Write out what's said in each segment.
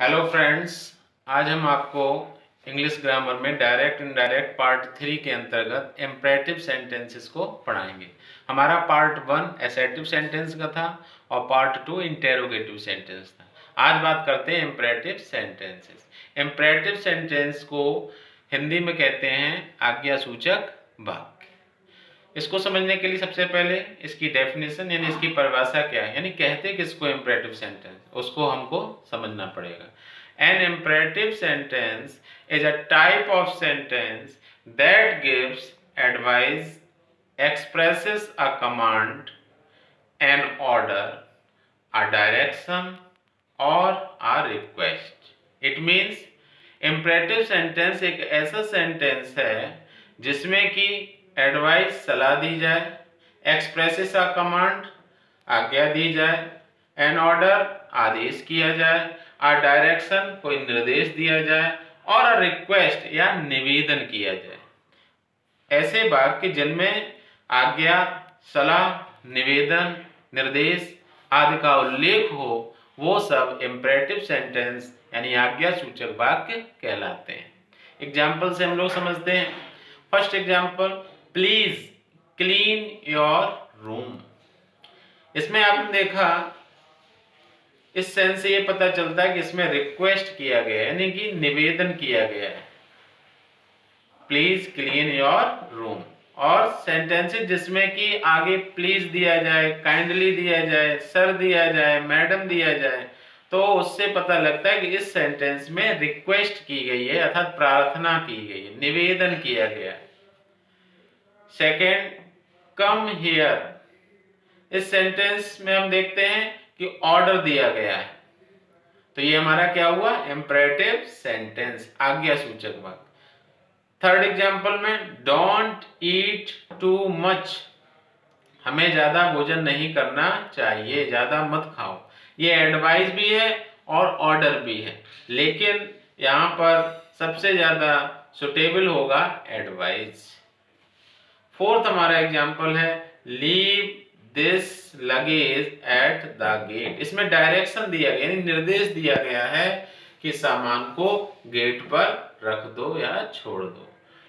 Hello friends आज हम आपको इंग्लिश ग्रामर में डायरेक्ट इनडायरेक्ट पार्ट थ्री के अंतर्गत एम्परेटिव सेंटेंसेस को पढ़ाएँगे। हमारा पार्ट वन एसेटिव सेंटेंस का था और पार्ट टू इंटेरोगेटिव सेंटेंस था। आज बात करते हैं एम्परेटिव सेंटेंसेस एम्परेटिव सेंटेंस को हिंदी में कहते हैं आज्ञा सूचक वाक्य इसको समझने के लिए सबसे पहले इसकी डेफिनेशन यानी इसकी परिभाषा क्या है? यानी कहते हैं किसको इम्परेटिव सेंटेंस उसको हमको समझना पड़ेगा। An imperative sentence is a type of sentence that gives advice expresses a command an order a direction और a request it means imperative sentence एक ऐसा सेंटेंस है जिसमें कि एडवाइस, सलाह दी जाए। एक्सप्रेसिस अ कमांड आज्ञा दी जाए। एन ऑर्डर आदेश किया जाए। आ डायरेक्शन कोई निर्देश दिया जाए। और अ रिक्वेस्ट या निवेदन किया जाए। ऐसे वाक्य जिनमें आज्ञा, सलाह, निवेदन, निर्देश आदि का उल्लेख हो, वो सब इम्परेटिव सेंटेंस यानी आज्ञा सूचक वाक्य कहलाते हैं। एग्ज़ाम्पल से हम लोग समझते हैं। First example please clean your room इसमें आपने देखा, इस सेंस से ये पता चलता है कि इसमें रिक्वेस्ट किया गया है, यानी कि निवेदन किया गया है। प्लीज़ क्लीन योर रूम और सेंटेंसेस जिसमें कि आगे प्लीज़ दिया जाए काइंडली दिया जाए सर दिया जाए मैडम दिया जाए तो उससे पता लगता है कि इस सेंटेंस में रिक्वेस्ट की गई है, अर्थात प्रार्थना की गई है, निवेदन किया गया है। सेकेंड कम हियर इस सेंटेंस में हम देखते हैं कि ऑर्डर दिया गया है। तो ये हमारा क्या हुआ? एम्परेटिव सेंटेंस आज्ञा सूचक वाक्य। थर्ड एग्जांपल में डोंट ईट टू मच हमें ज़्यादा भोजन नहीं करना चाहिए, ज़्यादा मत खाओ। ये एडवाइस भी है और ऑर्डर भी है। लेकिन यहाँ पर सबसे ज़्यादा सुटेबल होगा एडवाइस फोर्थ हमारा एग्ज़ाम्पल है, leave this luggage at the gate. इसमें डायरेक्शन दिया गया, यानी निर्देश दिया गया है कि सामान को गेट पर रख दो या छोड़ दो।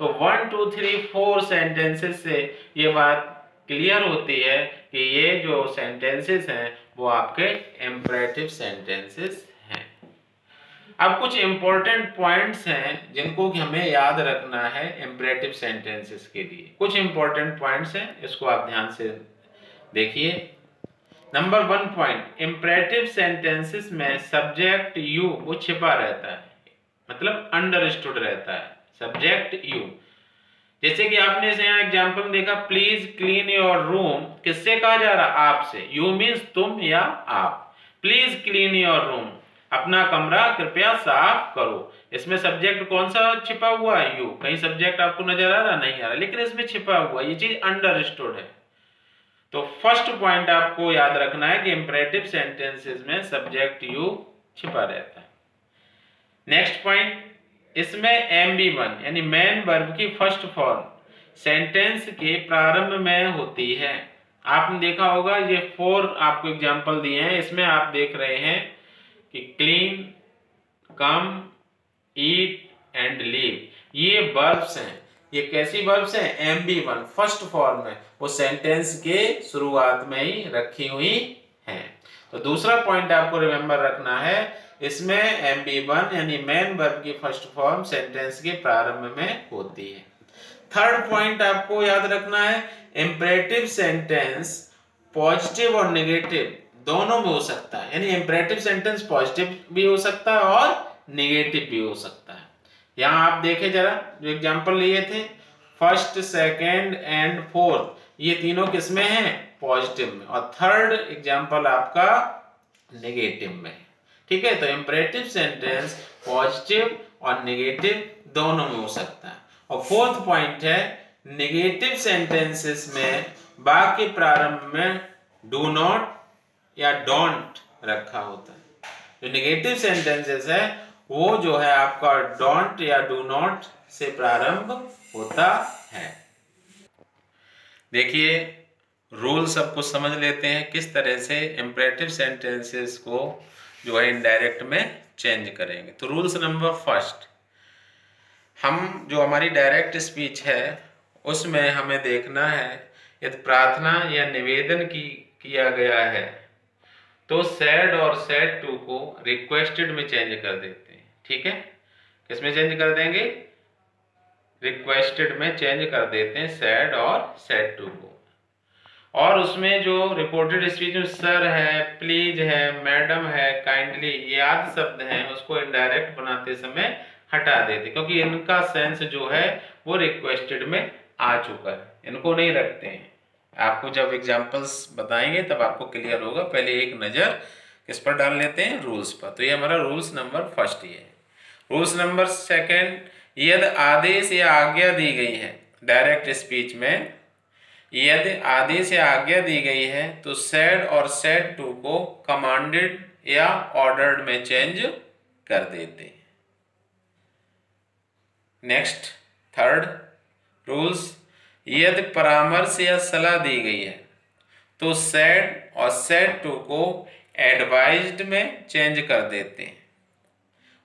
तो one, two, three, four sentences से ये बात क्लियर होती है कि ये जो सेंटेंसेस हैं, वो आपके एम्परेटिव सेंटेंसेस अब कुछ इंपॉर्टेंट पॉइंट्स हैं जिनको कि हमें याद रखना है इम्परेटिव सेंटेंसेस के लिए। कुछ इंपॉर्टेंट पॉइंट्स हैं, इसको आप ध्यान से देखिए। Number one point imperative sentences में सब्जेक्ट यू वो छिपा रहता है। मतलब अंडरस्टूड रहता है। सब्जेक्ट यू जैसे कि आपने इसे यहाँ एग्ज़ाम्पल देखा प्लीज़ क्लीन योर रूम किससे कहा जा रहा? आपसे। यू मीन्स तुम या आप। प्लीज़ क्लीन योर रूम अपना कमरा कृपया साफ़ करो। इसमें सब्जेक्ट कौन सा छिपा हुआ है? यू। कहीं सब्जेक्ट आपको नज़र आ रहा? नहीं आ रहा। लेकिन इसमें छिपा हुआ ये चीज़ अंडरस्टूड है। तो फ़र्स्ट पॉइंट आपको याद रखना है कि इंपरेटिव सेंटेंसेस में सब्जेक्ट यू छिपा रहता है। नेक्स्ट पॉइंट इसमें एम बी वन यानी मैन वर्ब की फ़र्स्ट फॉर्म सेंटेंस के प्रारंभ में होती है। आपने देखा होगा, ये फोर आपको एग्ज़ाम्पल दिए हैं। इसमें आप देख रहे हैं कि clean come eat and leave ये वर्ब्स हैं. ये कैसी वर्ब्स हैं? M B one first form में. वो सेंटेंस के शुरुआत में ही रखी हुई हैं. तो दूसरा पॉइंट आपको रिमेंबर रखना है. इसमें एम बी वन यानी मेन वर्ब की फ़र्स्ट फॉर्म सेंटेंस के प्रारंभ में होती है. थर्ड पॉइंट आपको याद रखना है. इंपरेटिव सेंटेंस पॉजिटिव और नेगेटिव दोनों में हो सकता है। यानी इंपरेटिव सेंटेंस पॉजिटिव भी हो सकता है और निगेटिव भी हो सकता है। यहाँ आप देखें जरा, जो एग्ज़ाम्पल लिए थे फ़र्स्ट सेकेंड एंड फोर्थ ये तीनों किसमें हैं? पॉजिटिव में। और थर्ड एग्ज़ाम्पल आपका नेगेटिव में ठीक है? तो इंपरेटिव सेंटेंस पॉजिटिव और नेगेटिव दोनों में हो सकता है। और फोर्थ पॉइंट है नेगेटिव सेंटेंसेस में वाक्य प्रारंभ में डू नॉट या डोंट रखा होता है। जो नेगेटिव सेंटेंसेस है, वो जो है आपका डोंट या डू नॉट से प्रारंभ होता है। देखिए रूल सब कुछ समझ लेते हैं, किस तरह से इम्परेटिव सेंटेंसेस को जो है इनडायरेक्ट में चेंज करेंगे। तो रूल्स नंबर फ़र्स्ट हम जो हमारी डायरेक्ट स्पीच है, उसमें हमें देखना है, यदि प्रार्थना या निवेदन की, किया गया है तो सैड और सैड टू को रिक्वेस्टेड में चेंज कर देते हैं। ठीक है? किसमें चेंज कर देंगे? रिक्वेस्टेड में चेंज कर देते हैं सैड और सैड टू को। और उसमें जो रिपोर्टेड स्पीच में सर है प्लीज़ है मैडम है काइंडली ये आदि शब्द हैं, उसको इनडायरेक्ट बनाते समय हटा देते क्योंकि इनका सेंस जो है, वो रिक्वेस्टेड में आ चुका है। इनको नहीं रखते हैं। आपको जब एग्जाम्पल्स बताएँगे, तब आपको क्लियर होगा। पहले एक नज़र किस पर डाल लेते हैं? रूल्स पर। तो ये हमारा रूल्स नंबर फ़र्स्ट ये है। रूल्स नंबर सेकंड यदि आदेश या आज्ञा दी गई है। डायरेक्ट स्पीच में, यदि आदेश या आज्ञा दी गई है तो सेड और सेड टू को कमांडेड या ऑर्डर्ड में चेंज कर देते नेक्स्ट थर्ड रूल्स यदि परामर्श या सलाह दी गई है तो सेड और सेड टू को एडवाइज्ड में चेंज कर देते हैं।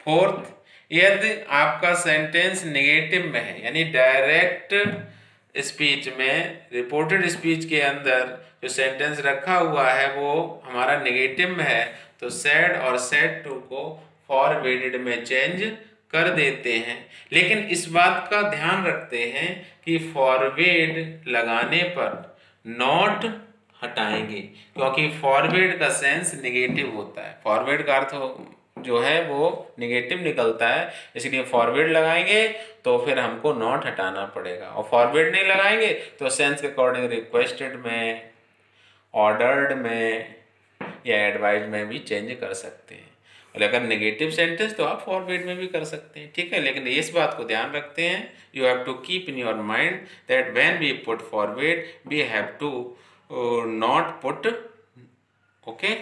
फोर्थ यदि आपका सेंटेंस नेगेटिव में है, यानी डायरेक्ट स्पीच में रिपोर्टेड स्पीच के अंदर जो सेंटेंस रखा हुआ है, वो हमारा नेगेटिव में है तो सेड और सेड टू को फॉरवर्डेड में चेंज कर देते हैं। लेकिन इस बात का ध्यान रखते हैं कि फॉरवर्ड लगाने पर नॉट हटाएँगे, क्योंकि फॉरवर्ड का सेंस निगेटिव होता है। फॉरवर्ड का अर्थ जो है वो निगेटिव निकलता है, इसलिए फॉरवर्ड लगाएँगे तो फिर हमको नॉट हटाना पड़ेगा। और फॉरवर्ड नहीं लगाएँगे तो सेंस के अकॉर्डिंग रिक्वेस्टेड में ऑर्डर्ड में या एडवाइज में भी चेंज कर सकते हैं। और अगर नेगेटिव सेंटेंस तो आप फॉरवर्ड में भी कर सकते हैं, ठीक है? लेकिन इस बात को ध्यान रखते हैं you have to keep in your mind that when we put forward we have to not put okay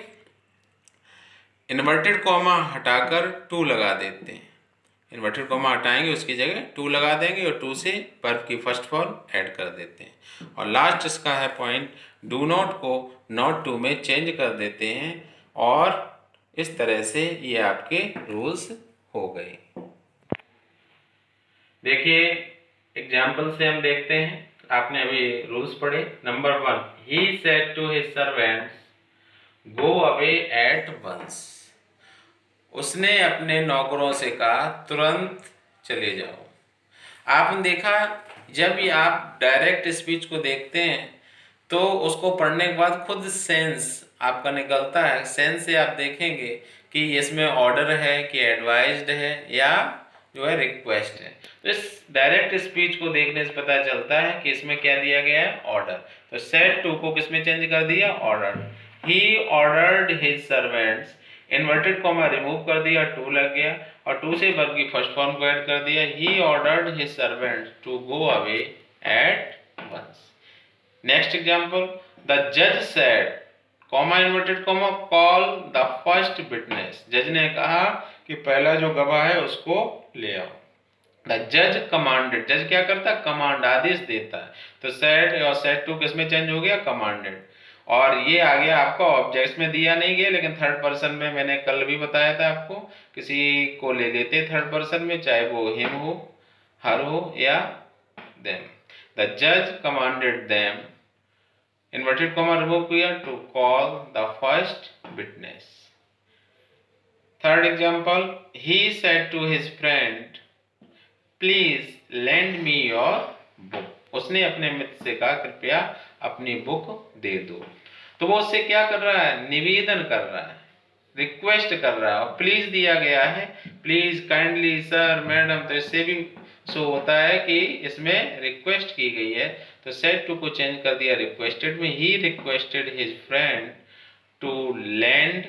inverted comma हटाकर टू लगा देते हैं। इन्वर्टेड कॉमा हटाएँगे, उसकी जगह टू लगा देंगे और टू से पर्व की फ़र्स्ट फॉर्म ऐड कर देते हैं। और लास्ट इसका है पॉइंट डू नॉट को नॉट टू में चेंज कर देते हैं और इस तरह से ये आपके रूल्स हो गए। देखिए एग्ज़ाम्पल से हम देखते हैं। आपने अभी रूल्स पढ़े। Number one he said to his servants go away at once उसने अपने नौकरों से कहा, तुरंत चले जाओ। आपने देखा, जब भी आप डायरेक्ट स्पीच को देखते हैं तो उसको पढ़ने के बाद खुद सेंस आपका निकलता है सेंस से आप देखेंगे कि इसमें ऑर्डर है, कि एडवाइज्ड है, या जो है रिक्वेस्ट है। तो इस डायरेक्ट स्पीच को देखने से पता चलता है कि इसमें क्या दिया गया है? ऑर्डर तो सेट टू को किसमें चेंज कर दिया? Order he ordered his servants inverted comma remove कर दिया टू लग गया। और टू से वर्ग की फ़र्स्ट फॉर्म को ऐड कर दिया। ही ordered his servants to go away at once next example the जज said comma inverted comma call the first witness जज ने कहा कि पहला जो गवाह है उसको ले आओ। द जज कमांडेड जज क्या करता? है कमांड आदेश देता है। तो सेट और सेट टू किसमें चेंज हो गया? कमांडेड और ये आ गया आपका ऑब्जेक्ट्स में दिया नहीं गया, लेकिन थर्ड पर्सन में मैंने कल भी बताया था आपको, किसी को ले लेते थर्ड पर्सन में, चाहे वो हिम हो हर हो या देम द जज commanded them inverted comma remove किया to call the first witness third example he said to his friend please lend me your book उसने अपने मित्र से कहा, कृपया अपनी बुक दे दो. तो वो उससे क्या कर रहा है? निवेदन कर रहा है। रिक्वेस्ट कर रहा है प्लीज़ दिया गया है। प्लीज़ काइंडली सर मैडम तो इससे भी सो होता है कि इसमें रिक्वेस्ट की गई है तो सेट टू को चेंज कर दिया। रिक्वेस्टेड में he requested his friend to lend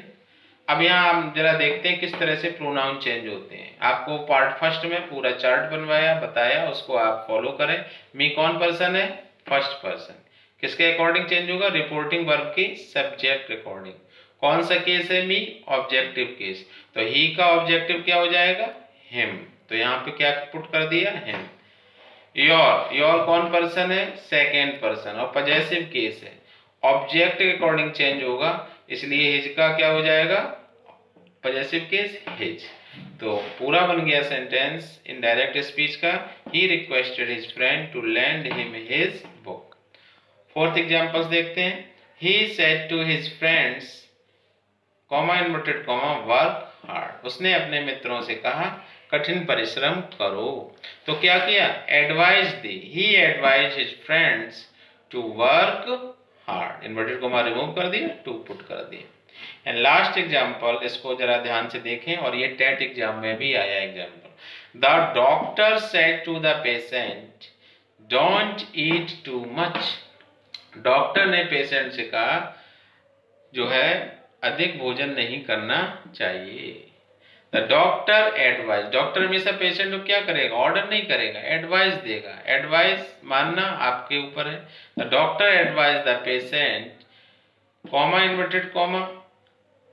अब यहाँ हम जरा देखते हैं किस तरह से प्रोनाउन चेंज होते हैं। आपको पार्ट फ़र्स्ट में पूरा चार्ट बनवाया, बताया, उसको आप फॉलो करें। मी कौन पर्सन है? फ़र्स्ट पर्सन किसके अकॉर्डिंग चेंज होगा? रिपोर्टिंग वर्ब की सब्जेक्ट अकॉर्डिंग कौन सा केस है? मी ऑब्जेक्टिव केस तो ही का ऑब्जेक्टिव क्या हो जाएगा? हिम तो यहाँ पे क्या पुट कर दिया? हिम योर योर कौन पर्सन है? सेकेंड पर्सन और पजेसिव केस है. ऑब्जेक्ट के अकॉर्डिंग चेंज होगा, इसलिए हिज का क्या हो जाएगा? पॉजेसिव केस हिज तो पूरा बन गया सेंटेंस इन डायरेक्ट स्पीच का. He requested his friend to lend him his book fourth examples देखते हैं. He said to his friends comma inverted comma work hard उसने अपने मित्रों से कहा कठिन परिश्रम करो। तो क्या किया? Advice the he advised his friends to work hard inverted को कोमा रिमूव कर दिया टू पुट कर दिया। एंड लास्ट एग्ज़ाम्पल इसको जरा ध्यान से देखें और ये टेट एग्ज़ाम में भी आया example the doctor said to the patient don't eat too much doctor ने पेशेंट से कहा, जो है, अधिक भोजन नहीं करना चाहिए। द डॉक्टर एडवाइस डॉक्टर हमेशा पेशेंट को क्या करेगा? ऑर्डर नहीं करेगा एडवाइस देगा। एडवाइस मानना आपके ऊपर है। The doctor advice the patient comma inverted comma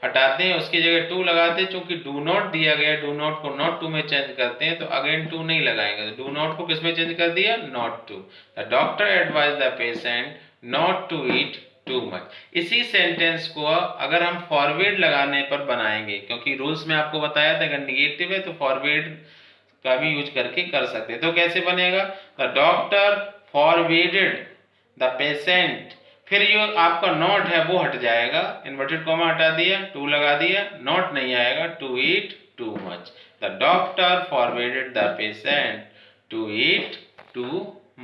हटाते हैं, उसकी जगह टू लगाते हैं, चूँकि डू नॉट दिया गया डू नॉट को नॉट टू में चेंज करते हैं तो अगेन टू नहीं लगाएँगे। डू नॉट को किसमें चेंज कर दिया? Not to the doctor advised the patient not to eat too much इसी सेंटेंस को अगर हम फॉरवर्ड लगाने पर बनाएँगे, क्योंकि रूल्स में आपको बताया था अगर निगेटिव है तो फॉरवर्ड का भी यूज़ करके कर सकते तो कैसे बनेगा? The doctor forwarded the patient फिर ये आपका नॉट है, वो हट जाएगा। इन्वर्टेड कॉमा हटा दिया टू लगा दिया नॉट नहीं आएगा। To eat too much the doctor forwarded the patient to eat too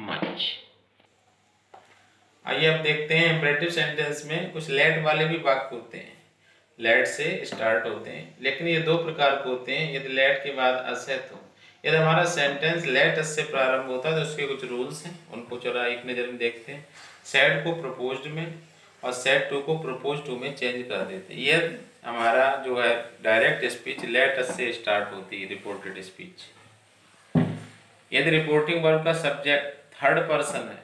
much आइए अब देखते हैं इंपरेटिव सेंटेंस में कुछ लेट वाले भी वाक्य होते हैं। लेट से स्टार्ट होते हैं, लेकिन ये दो प्रकार के होते हैं। यदि लेट के बाद अस है, यदि हमारा सेंटेंस लेट अस से प्रारंभ होता है तो उसके कुछ रूल्स हैं। उनको जरा एक नज़र में देखते हैं। सेट को प्रपोज में और सेट टू को प्रपोज टू में चेंज कर देते हैं। ये हमारा जो है डायरेक्ट स्पीच लेट अस से स्टार्ट होती है रिपोर्टेड स्पीच यदि रिपोर्टिंग वर्ड का सब्जेक्ट थर्ड पर्सन है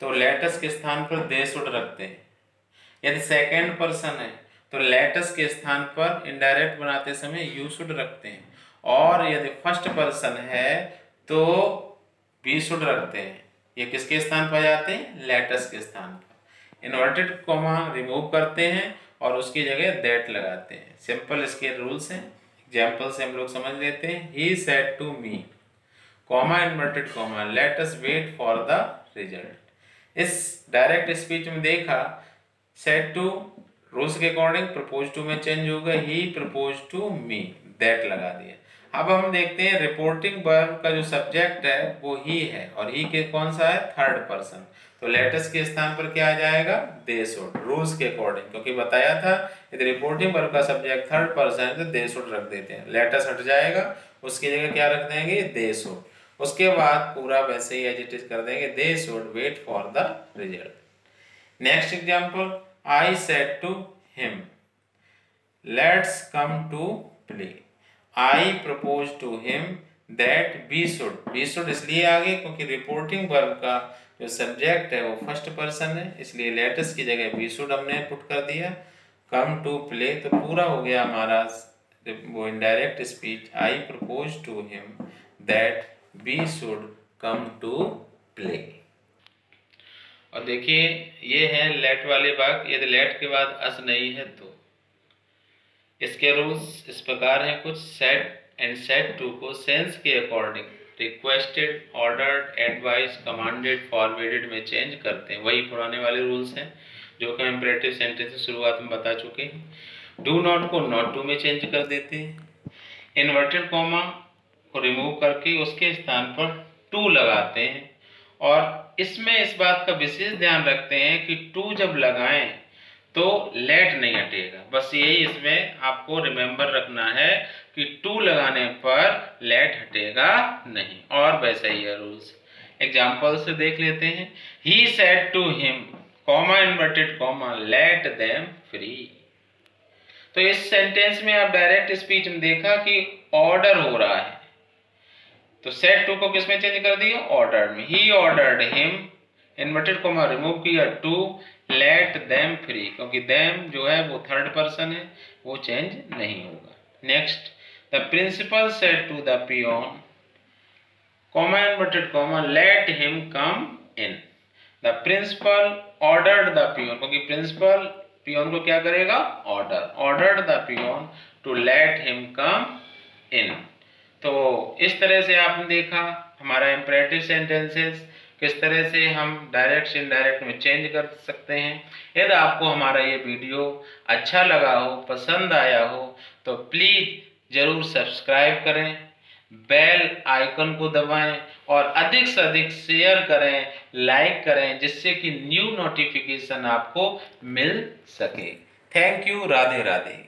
तो लेटस के स्थान पर दे शुड रखते हैं। यदि सेकेंड पर्सन है तो लेटस के स्थान पर इनडायरेक्ट बनाते समय यू शुड रखते हैं। और यदि फ़र्स्ट पर्सन है तो बी शुड रखते हैं। ये किसके स्थान पर जाते हैं? लेटस के स्थान पर। इन्वर्टेड कॉमा रिमूव करते हैं और उसकी जगह दैट लगाते हैं। सिंपल इसके रूल्स हैं। एग्ज़ाम्पल से हम लोग समझ लेते हैं। He said to me comma inverted comma let us wait for the result इस डायरेक्ट स्पीच में देखा सेट टू रूल्स के अकॉर्डिंग प्रपोज टू में चेंज होगा he propose to me that लगा दिया। अब हम देखते हैं रिपोर्टिंग वर्ब का जो सब्जेक्ट है, वो ही है, और ही के कौन सा है? थर्ड पर्सन तो लेटर्स के स्थान पर क्या आ जाएगा? दे शुड रूल्स के अकॉर्डिंग क्योंकि बताया था, यदि रिपोर्टिंग वर्ब का सब्जेक्ट थर्ड पर्सन है तो दे शुड रख देते हैं। लेटेस्ट हट जाएगा, उसकी जगह क्या रख देंगे? दे शुड उसके बाद पूरा वैसे ही एजिटिव कर देंगे. They should wait for the result next example I said to him let's come to play I propose to him that be should be should इसलिए आगे क्योंकि रिपोर्टिंग वर्ब का जो सब्जेक्ट है वो फ़र्स्ट पर्सन है, इसलिए लेटेस्ट की जगह बी शुड हमने पुट कर दिया. कम टू प्ले तो पूरा हो गया हमारा वो indirect speech I propose to him that be should come to play और देखिए, ये है लेट वाले भाग यदि लेट के बाद अस नहीं है तो। इसके रूल्स इस प्रकार हैं, कुछ सेट एंड सेट टू को सेंस के according requested ordered advised commanded forwarded में चेंज करते हैं। वही पुराने वाले रूल्स हैं, जो कि हम इम्परेटिव सेंटेंस शुरुआत में बता चुके हैं। डू नॉट को नॉट टू में चेंज कर देते हैं। इन्वर्टेड कॉमा को रिमूव करके उसके स्थान पर टू लगाते हैं। और इसमें इस बात का विशेष ध्यान रखते हैं कि टू जब लगाएँ तो लेट नहीं हटेगा। बस यही इसमें आपको रिमेंबर रखना है कि टू लगाने पर लेट हटेगा नहीं। और वैसा ही है रूल्स एग्ज़ाम्पल से देख लेते हैं। He said to him comma inverted comma let them free तो इस सेंटेंस में आप डायरेक्ट स्पीच में देखा कि ऑर्डर हो रहा है। तो सेट टू को किसमें चेंज कर दिया? ऑर्डर में। ही ऑर्डर्ड हिम इन्वर्टेड को मैं रिमूव किया टू लेट देम फ्री क्योंकि देम जो है, वो थर्ड पर्सन है, वो चेंज नहीं होगा। Next the principal said to the peon comma inverted comma let him come in the principal ordered the peon क्योंकि प्रिंसिपल पियोन को क्या करेगा? Order ordered the peon to let him come in तो इस तरह से आपने देखा हमारा इम्परेटिव सेंटेंसेस किस तरह से हम डायरेक्ट से इनडायरेक्ट में चेंज कर सकते हैं। यदि आपको हमारा ये वीडियो अच्छा लगा हो, पसंद आया हो तो प्लीज़ ज़रूर सब्सक्राइब करें बेल आइकन को दबाएँ और अधिक से अधिक शेयर करें लाइक करें, जिससे कि न्यू नोटिफिकेशन आपको मिल सके। Thank you Radhe Radhe